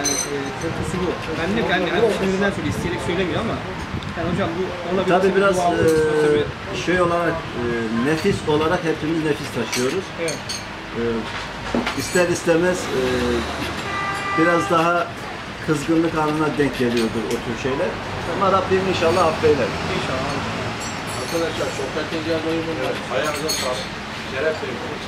Yani e, korkusu bu. Ben de yani hani sinirinden söylüyor, isteyerek söylemiyor ama yani hocam bu olabilir. Tabii biraz Bu e, tabii. şey olarak, e, nefis olarak hepimiz nefis taşıyoruz. Evet. E, ister istemez e, biraz daha kızgınlık anına denk geliyordur o tür şeyler. Ama Rabbim inşallah affeyler. İnşallah. Arkadaşlar sohbetin doyumunlar. Ayağınıza sağlık. Şeref verin.